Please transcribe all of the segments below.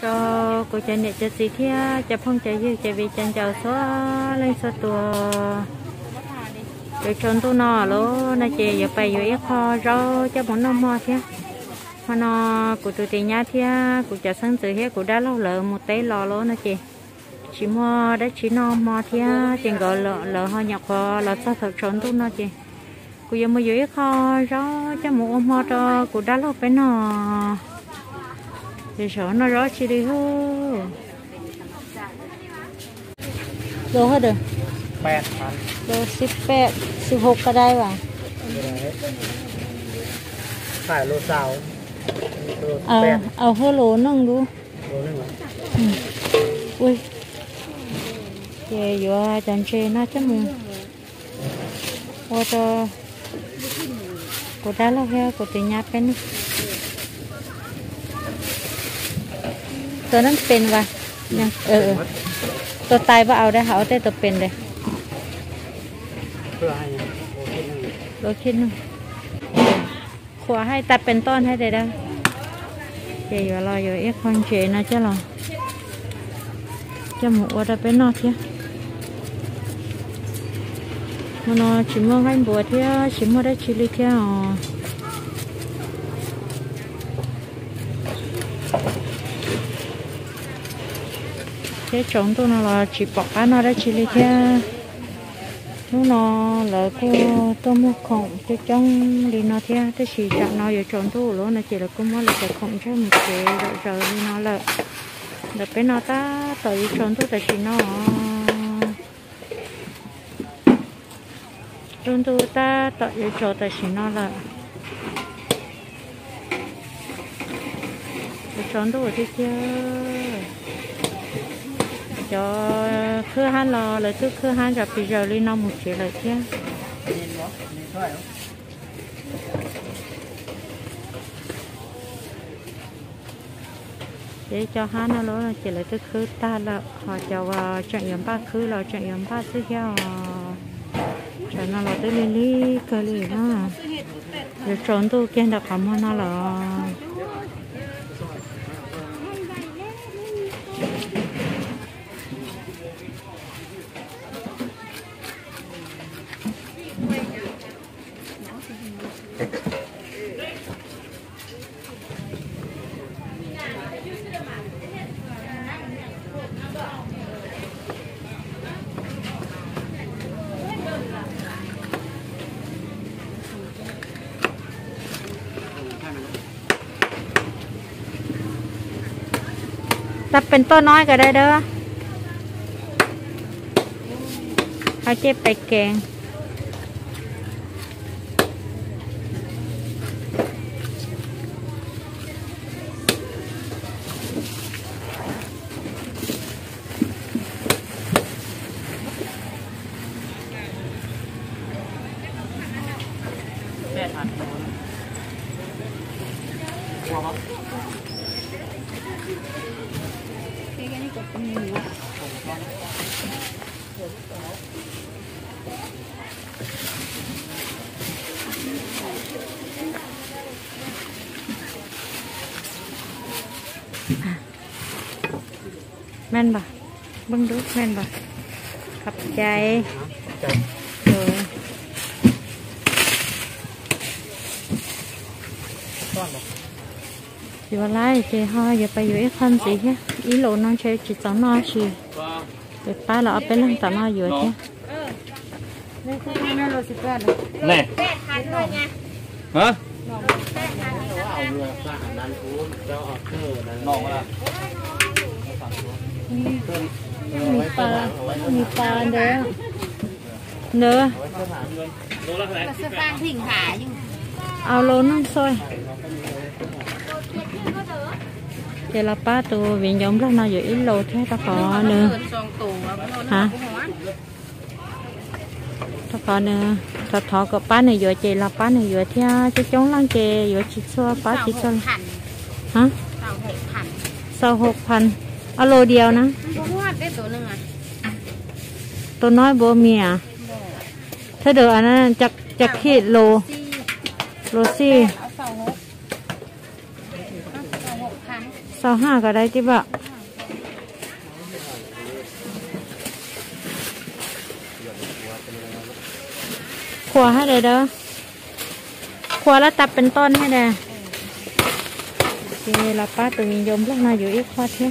cho cô cha nhẹ cho gì thia cho phong chạy dư chạy vì chân chào số lên số tua rồi chọn tu nọ lố na chị giờ bay giờ kho rau cho bọn nó mò thế mà nó của tụi tiền nhá thế của cha sinh từ hết của đã lâu lợ, một tay lò lố na chị chỉ mò đã chỉ nó mò thế tiền gọi lợ lợ ho nhọc kho lợ sao thật chọn tu nó chị của giờ mới giờ kho rau cho một ông mò cho của đã lâu phải nọ thì sợ nó rõ chi đi hô đồ hết rồi แปดพัน đồ สิบแปดสิบหกก็ได้ว่ะ ขายโลสาวโล เอา แปด เอาเฮโหลนึงดู โลหนึงเหรอ อุ้ยเจอยู่อาจารย์เจน่าจะมึงว่าจะกูได้แล้วแค่กูติญาเป็น ตัวนั้นเป็นว่ะยังเออเออตัวตายว่าเอาได้เอาแต่ตัวเป็นเลย เพื่อให้โลคิดหนึง เราคิดหนึงขวาให้ตัดเป็นต้นให้ได้ได้เจอยู่รออยู่เอ็กคอนเจนะเจ้าหรอจะหมูว่าจะเป็นนอเทียมันนอชิมว่าให้บัวเทียชิมว่าได้ชิลิเทียอ๋อ chế chống tôi nó là chỉ bỏ nó ra chỉ lấy ra lúc nó là cô, tôi mua khổng, tôi trong đi nó theo tôi chỉ chọn nó giờ chống tôi luôn là chỉ là cô mua là cái khổng cho một cái rồi giờ đi nó là đợi cái nó ta tới chống tôi là chỉ nó chống tôi, ta tới chỗ ta chỉ nó là. Chống tôi thì chưa cho khứ han lo là thứ khứ han gặp bây giờ lên năm một chế là kia. Để cho hắn nó lỗ là chỉ là thứ khứ ta là họ cho vào trận yếm ba khứ là trận yếm ba thứ heo trận nó là tới lên đi cơ liền á rồi trốn tu kia đặt hầm nó là ถ้าเป็นต้นน้อยก็ได้เด้อเขาเจ็บไปแกง แม่นบ่เบิ่งดูแม่นบ่ขับใจจับเออต้อนบ่สิว่าไล่เจฮออย่าไปอยู่ไอ้คันสิแค่อีโหลน้องเชยจิตสองนอชีไปป้าเราเอาไปเล่นตามมาอยู่แค่นี่แปดพันเลยไงฮะแปดพันนี่นะเอาเรือสร้างอันนั้นคูณเจ้าออกเกอร์นั่นน้องว่า มีปลา มีปลาเด้อเนื้อ ก็ซื้อฟางผิงหาอยู่ เอาโลน้องซอยเจลาป้าตัววิ่งยอมแล้วนออยู่อีโลแค่ตะขอเนื้อ สองตัว hả tao có nè tao thọ có bán này vừa chị là bán này vừa theo chứ chống lăng chị vừa chị xua bán chị xua พัน hả เต่าหกพัน sau hộpพัน เอาโลเดียวนะบ่ฮได้ตัวนึงอะตัวน้อยโบเมียบ่ถ้าเดี๋ยวอันนั้นจักจักขีดโลโลซี่เอาสาหกเอาห้าก็ได้ที่บะขวาให้เลยเด้อขวาแล้วตับเป็นต้นให้เด้ออเคเาป้าตัวยิงยมลงมาอยู่อีกคอดเท่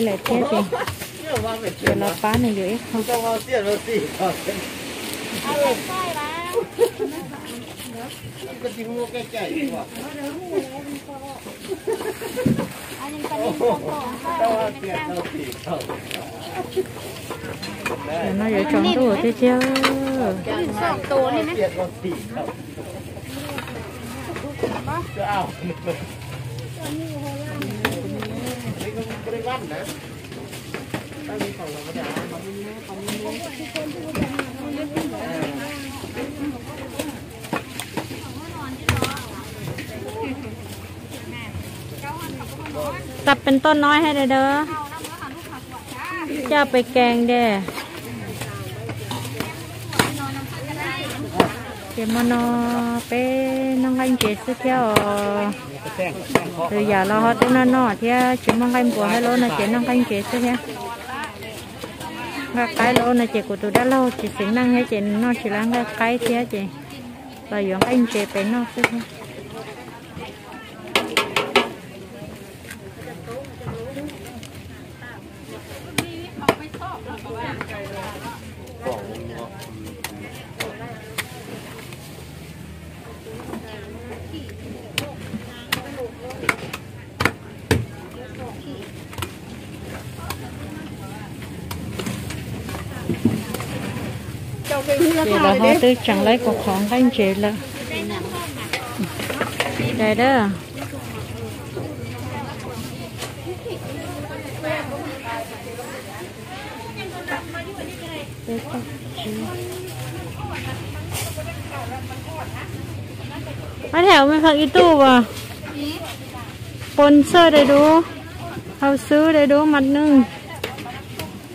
lại thế thì thì là ba này giữ ít khoa Để nó giữ tròn tu ở thế chưa สองตัวนี่นะ ตับเป็นต้นน้อยให้ได้เด้อจ จะเอาอัตับดเป็นต้นน้อยให้เด้อจะไปแกงแด่ chị mà nó bé, nó anh chị sẽ theo. Từ giờ lo hết nó nó thì à, chị mong anh của hai lô này chị nó anh chị sẽ theo. Cái lô này chị của tôi đã lâu chị xin năng hay chị nó chỉ là cái cái thế à, chị. Và dưỡng anh chị bé nó sẽ theo. Hãy subscribe cho kênh Ghiền Mì Gõ Để không bỏ lỡ những video hấp dẫn thì là họ tôi chẳng lấy cuộc khoảng canh chế là đây đó Đây có chị. Bắt hẻo mới phạt YouTube à Sponsor đầy đủ Hậu sư đầy đủ mặt nưng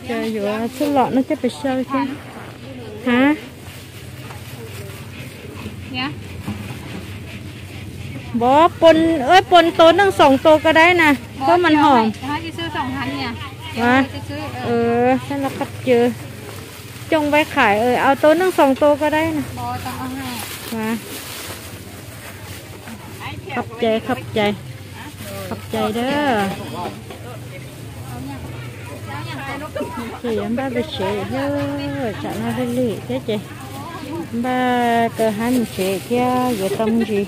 Trời dù số lọ nó chắc phải sơ chứ Hả? Dạ. Bó pôn ơi pôn tốn đang sòng tô cái đấy nè Có mình hỏng เขา ฮะเนี่ยบอปนเอ้ยปนโตนั่งสองโตก็ได้นะเพราะมันหอมถ้าจะซื้อสองพันเนี่ยมาเออฉันรักกับเจอ จงไปขายเออเอาโตนั่งสองโตก็ได้นะบอต้องเอาให้มาขับใจขับใจขับใจเด้อ Chị em ba bị chế thôi Chả nó bị lì thế chị. Ba cơ hai mình chế kia Giờ tâm gì?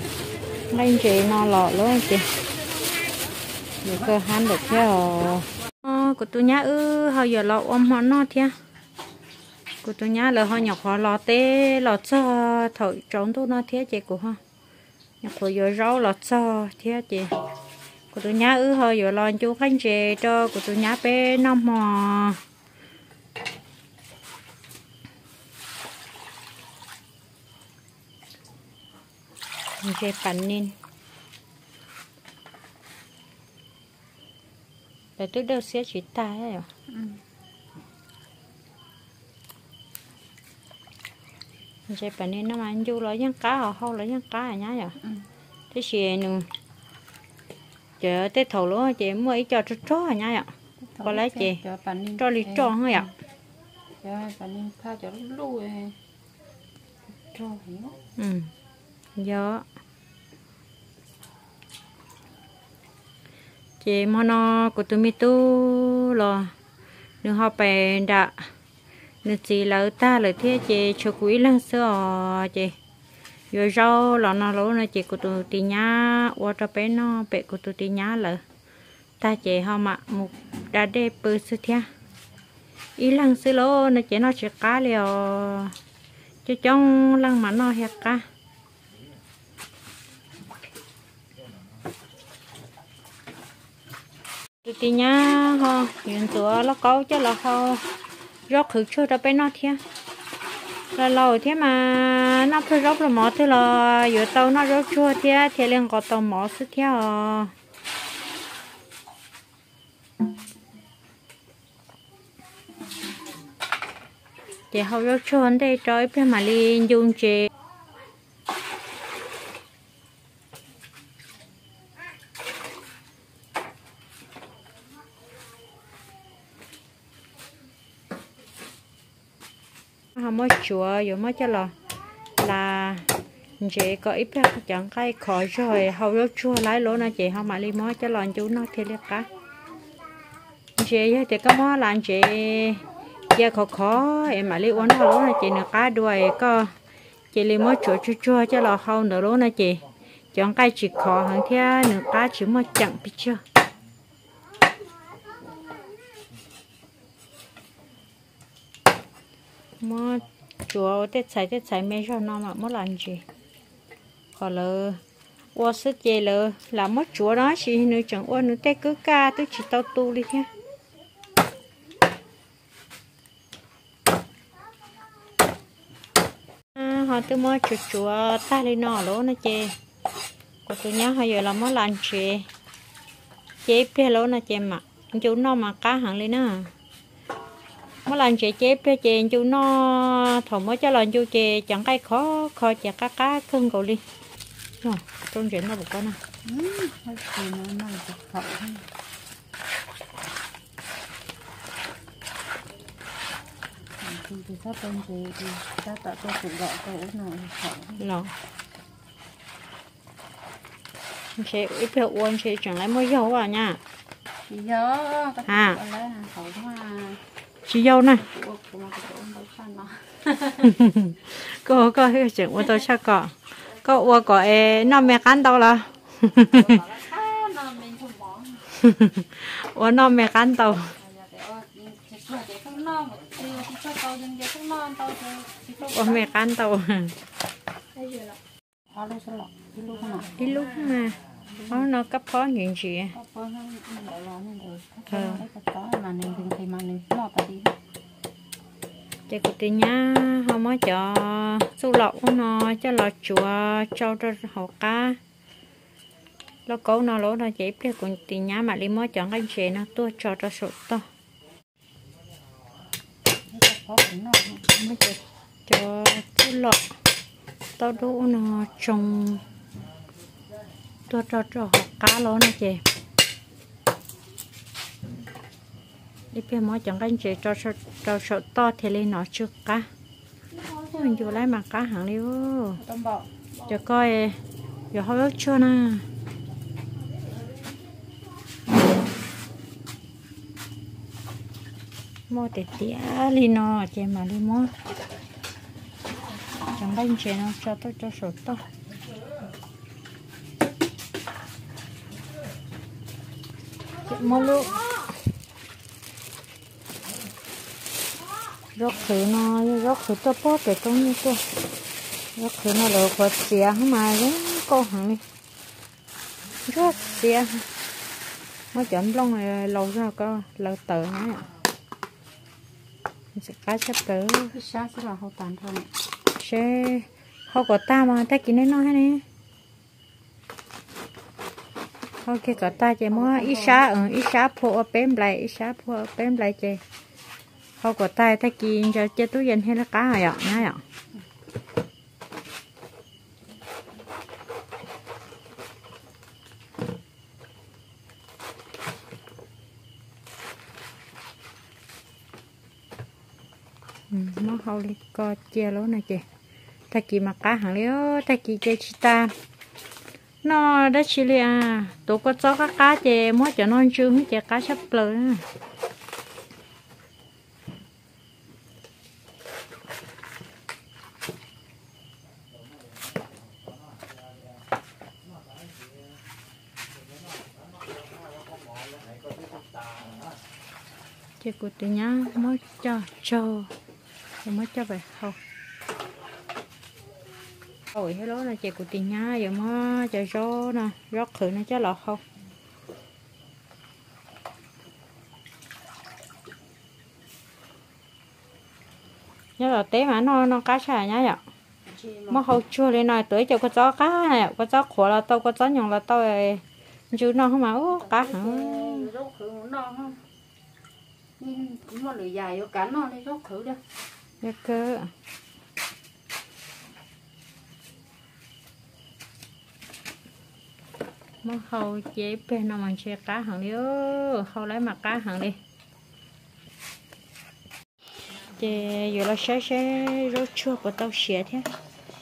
Lên chị nó lọ luôn chị. Giờ cơ hai được kia Ờ, của tôi nhá ư Họ giờ lọ ôm họ nó thia. Của tôi nhá là họ nhọc họ lọ tê lọ cho thổi trống tôi nó thế chị của họ nhọc họ giờ rau lọ cho thế chị của tôi nhá ư hơi vừa lon chú khánh chè cho của tôi nhá bé năm mò chè bánh nên để tôi đâu sẽ chỉ tay rồi chè bánh nên nó mà ăn chú lo những cá họ hâu lo những cá à nhá rồi thế chè nương chờ tới thầu luôn chị mua ý cho cho cho nhá rồi có lẽ chị cho lý cho thôi ạ. Cho nên pha cho lùi cho hiểu ừ dạ chị mà nó của tụi mi tu lo. Đừng họ bè đã. Nữ chị lỡ ta lỡ thế chị cho quý lăng sữa chị rồi rau là nó lỗ nó chị của tụi tì nhá water cho bé nó bé của tụi tì nhá lỡ ta chị họ mà một đã đê bự sư thia ý lăng sư lỗ nó chị nó chỉ cá liều cho trong lăng mà nó hẹp cá tụi tì nhá ho hiện tụi nó có cho là ho rót khử cho cho bé nó thia là lâu thế mà nó phải rót là mỏ, thế là giữa tàu nó rót chua thế thì liền có tàu mỏ sức à? chị hầu rót chua đây trời phải mà liền dùng chị hôm mới chùa rồi mới cho là là chị có ít biết chẳng cái khó rồi, hầu đó chua lái lỗ nó chị không mà đi mới cho là chú nó thì được cả chị thì có món làm chị giờ khó khó em mà đi uống hầu lỗ nó chị nữa cá đuôi, có chị đi mới chua chua chua cho là hầu nữa lỗ nó chị chẳng cái chỉ khó hơn thế nữa cá chỉ mới chẳng biết chưa mà chúa tết xài tết xài mấy cho nó mà mất làm gì. Còn lơ ô sức chơi lơ là mất chúa đó chỉ nữ chẳng ô nữ tết cứ ca tôi chỉ tao tu đi thế à, họ tôi mua chùa chúa ta lên nọ lỗ nó chê. Còn tôi nhớ họ giờ là mất làm gì chế bia lỗ nó chê mà. Chú nó mà cá hàng lên nữa mỗi lần chị chép cho chị chú nó thầu mới cho lần chú chị chẳng cái khó khó chả cá cá cưng cầu đi rồi con chuyện nó một con nào. Thì sắp bên thì thì ta tạo cho cụ gọi út nào rồi chị ít biểu uống chị chẳng lấy mới dầu à nha chị nhớ à chị dâu nè cô có cái chuyện của tôi chắc có. Có ua có e nó mẹ cắn đâu là. Ua nó mẹ cắn đâu ua mẹ cắn đâu đi lúc mà nó nó cấp phó chuyện gì chị của chị nhá không mới cho su lọc nó cho lọ chùa cho cho hồ cá. Nó cố nó lỗ nó chỉ biết của chị nhá mà đi mới chọn cái gì nó tôi cho cho sụt to. Mới cho cho su lọc. Tao đu nó trồng tôi cho cho hồ cá lỗ nè chị đi phía mỗi chẳng anh chị cho cho cho cho to thì lên nó chưa cá mình vừa lấy mặt cá hàng đi ô cho coi giờ hơi chưa nè mua để tía li nó chị mà đi mua chẳng cái chị nó cho tôi cho số to luôn rốt khử nó rốt khử to bó để trong như cô rốt khử nó là có xìa mà đấy cô hàng đi. Rốt xìa mới chậm lông này lâu ra có lâu tờ nữa sẽ cá sắp tới sẽ là hậu tàn thôi. Sẽ không có ta mà ta chỉ nên nói nè ok, có ta chơi mua ít xá ừ ít xá phụ ở bên lại ít xá phụ ở bên lại chị họ có ta ta kia cho chế túi dành hay là cá rồi ạ? Nhá ạ. Ừ, Nó hậu đi co chia lỗ này chị ta kia mà cá hàng liếu, ta kia chơi chi ta nó đã chỉ là tụ có cho các cá chè mới cho non chưa hết chè cá sắp lỡ chè của tôi nhá mới cho cho. Mới cho về không rồi hello là chị của tôi nhá giờ mới cho cho nè rót khử nó cho lọt không? Nhớ là té mà nó nó cá xài nhá vậy mà. Hậu chua lên này tới cho có chó cá này có chó khổ là tao có chó nhồng là tao chứ nó không mà? Cá hả? nhưng mà lưỡi dài vô cắn nó đi rốt thử đi. Dạ cơ Mà hầu chế bên nào mà xe cá hàng đi. Ơ Hầu lấy mặt cá hàng đi. Chị giờ là sẽ sẽ rốt chua của tao xẻ thế.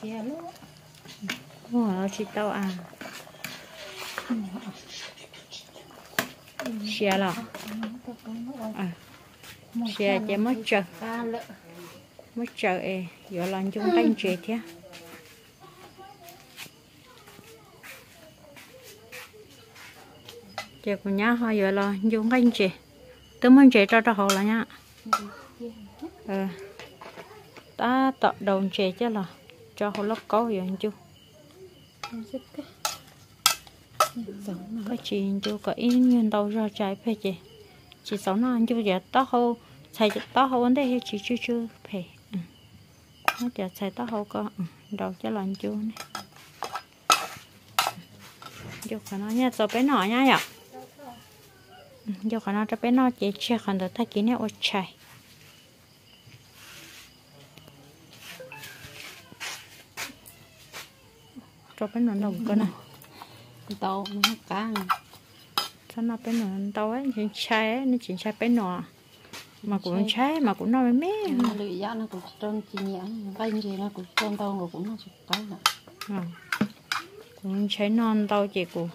Xẻ luôn wow chị tao à? Xẻ là à xẻ chị mất chờ mất chờ ê giờ là chúng đánh chị thế chị của nhá họ giờ là dùng đánh chị tôi muốn chị cho cho họ là nhá ờ ta tạo đầu chị chứ là cho họ lóc có vậy chú cái chị chú có in nhân đầu ra trái phải chị chị sáu nó anh chú giờ tao hậu xài tao hậu vấn đề chị chưa chưa phải nó giờ xài tao hậu có đầu cho lần chú này chú khả năng nha cho bé nhỏ nha nhở chú khả năng cho bé nhỏ chị chưa khả năng thay kỹ này ôi chạy cho bé nó đồng cơ này tàu nó cá sao nó bé nó tàu ấy chỉ chai ấy nó chỉ chai bé nó mà cũng chai mà cũng nói mé lưỡi giá nó cũng trơn chỉ nhẹ vay gì nó cũng trơn tàu rồi cũng nó chụp cái nè. Cũng chai non tàu chị cũng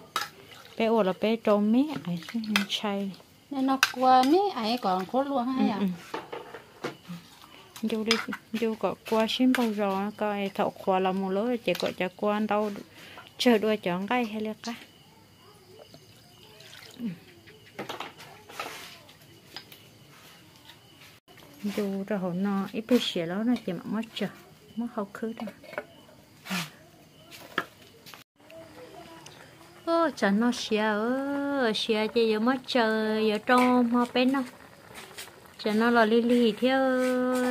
bé ủa là bé trâu mé ấy chai. Nên nó qua mé ấy còn khốt luôn hay à dù đi dù có qua xin bao giờ coi thọ khoa là một lối chỉ có cho qua đâu chờ đuôi chọn cái hay là cái. Dù cho họ nó ít bị xỉa nó chỉ mà mất chờ mất hậu khứ đó ô chẳng nó xia ơ xia chỉ giờ mất chờ giờ trong mà bên nó cho nó là li li theo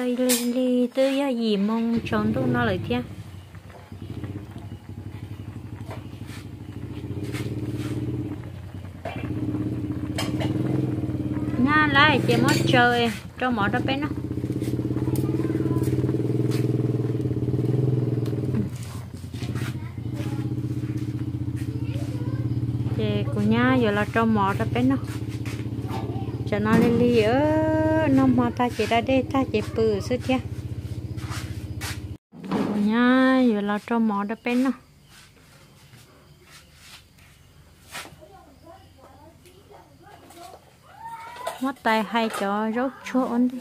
li li tới giờ gì mong chọn đâu nó lại theo nha lại chỉ mất chơi cho mỏ đó bé nó chị của nha giờ là cho mò ra bé nó. Cho nó lên li ơ nó mò ta chỉ ra đây ta chỉ bự sức kia nha giờ là cho mò ra bé nó. Mất tay hay cho rốt chua ổn đi.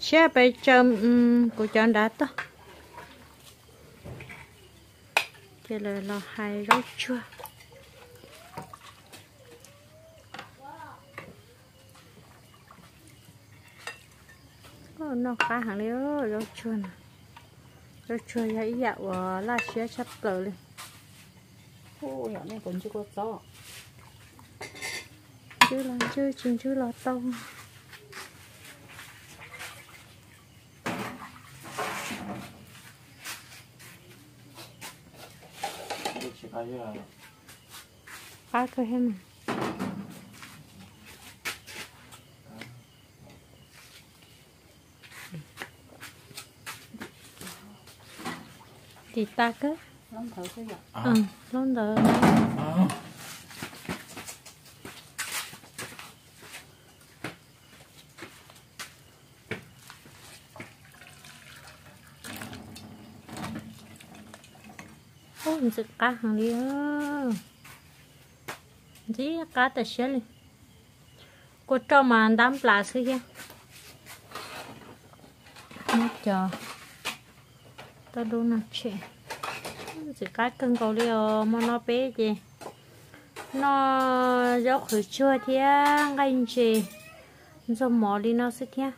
Xe bây châm um, của chọn đã to chỉ là là hai rốt chua. Nó khá hàng liêu rốt chua nè. Rốt chua vậy dạo là xe sắp tờ lên. Ô nhỏ này còn chưa có to chưa là chưa chừng chưa là to ba cơ hem thì ta cơ lắm thử cái gì ừ luôn rồi Ôi, sự cá đi ừ. ơ Gì cá ta xế Cô cho mà đám Ta đu nè chị Sự cái cân cầu đi ờ mà nó bé chị Nó dốc khử chưa thế ngay chị Rồi mỏ đi nó sức kia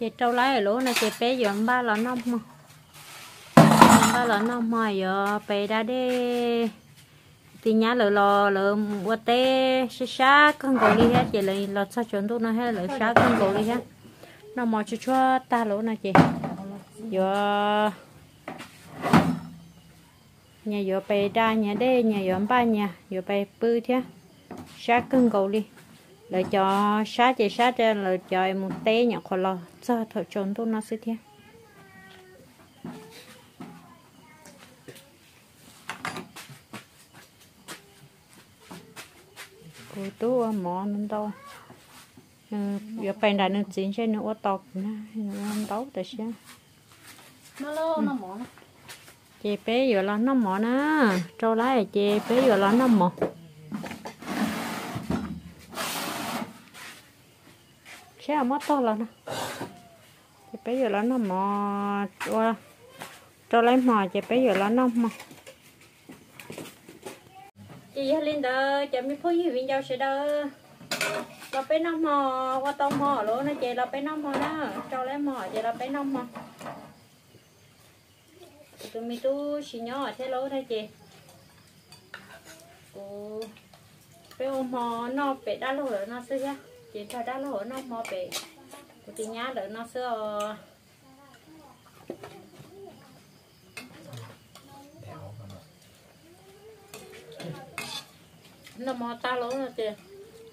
chị trâu lái ở lỗ này, chị bé dọn ba lọ nông mà. Ba lọ nông mà, giờ bé đã đi. Thì nhá lỡ lò, lỡ qua tê xa xa con cổ đi hết. Chị lại lọt sao chuẩn tôi nó hết, lỡ xa con cổ đi hết. Nó mò cho cho ta lỗ này chị. Giờ, nhà giờ bé đa nhà đê nhà dọn ba nhà, giờ bé bự thế. Xa con cổ đi lời cho sát chỉ sát trên lời cho em một té nhỏ khó lò sao thợ trốn tôi nó sẽ thiên cô tú mỏ nên đâu ừ, giờ phải đại nên chín trên nữa to nữa nên đâu tại sao nó lâu ừ. nó mỏ chị bé giờ là nó mỏ nè. Trâu lái chị bé giờ là nó mỏ. chế à mất to là nè thì bây giờ là nó mò qua. Cho lấy mò chị bây giờ là nó mò. Chị giờ lên đó chị mới phơi gì viên dao sẽ đó là bé nó mò qua tông mò luôn nó, chị là bé nó mò đó. Cho lấy mò, chị là bé nó mò. Tụi mình tu xì nhỏ thế lâu thôi chị. Cô bé ôm mò, nó bé đã lâu rồi nó xưa chị cho ra nó hổ nó mò bể. Chị nhá đỡ nó xưa nó mò ta lỗ rồi chị.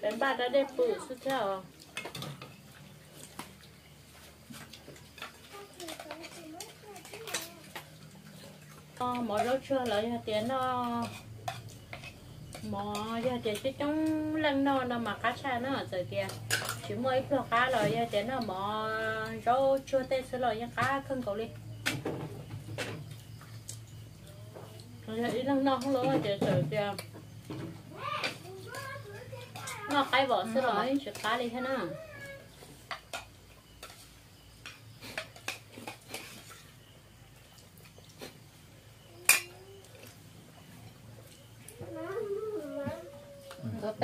Đến ba đã đem bự xuống theo mỏ rốt chưa lấy tiền nó mò, giờ chị chứ trong lần nọ nó mà cá cha nó rồi kìa chỉ mới vừa cá rồi, giờ chị nó mò rau chưa tê sữa rồi cá không cầu đi. Rồi ít lần nọ không lỗ chị rồi kìa. Nó cái vỏ sữa rồi chỉ cá đi thế nào?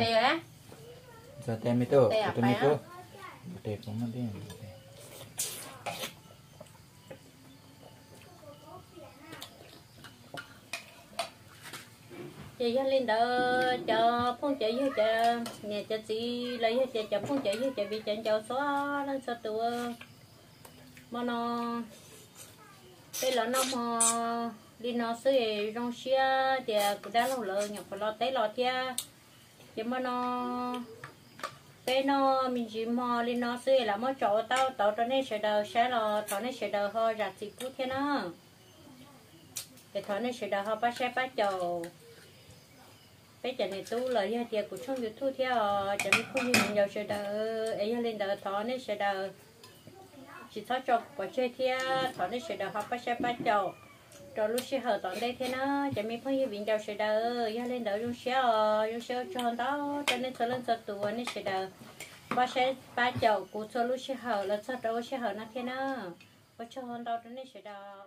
Có tè á. Giờ tem mi tô Tè à, tôi mi phải tô á. tè cũng mất đi. Chị cho lên đó cho phong chạy với cho nhà cho chị lấy cho chị cho phong chạy với cho bị chân cho xóa lên sao tụi. Mà nó đây là nó mà đi nó sẽ rong xia thì cũng đã lâu rồi nhập vào lo tới lo thia thì mà nó cái nó mình chỉ mò lên nó sẽ là mà chỗ tao tao cho nên sẽ đầu sẽ là tao nên sẽ đầu ho ra chỉ cú thế nó. Để tao nên sẽ đầu ho bắt sẽ bắt chầu. Bây giờ này tu lời như tiệt của trong youtube theo chẳng biết không như nhiều sẽ đầu ấy lên đầu thọ nên sẽ đầu chỉ thọ cho quả chơi theo à, thọ nên sẽ đầu ho bắt sẽ bắt đầu rồi lúc xe hở tận đây thế nó chẳng biết không như viện đầu xe đờ. Ya lên đỡ dùng xe sẽ dùng xe cho hắn đó. Cho nên thọ lên thọ tu nên xe đờ. Bắt xe ba chậu của cho lúc xe hở là thọ đâu xe hở nó thế nó cho hắn đó cho nên xe đờ.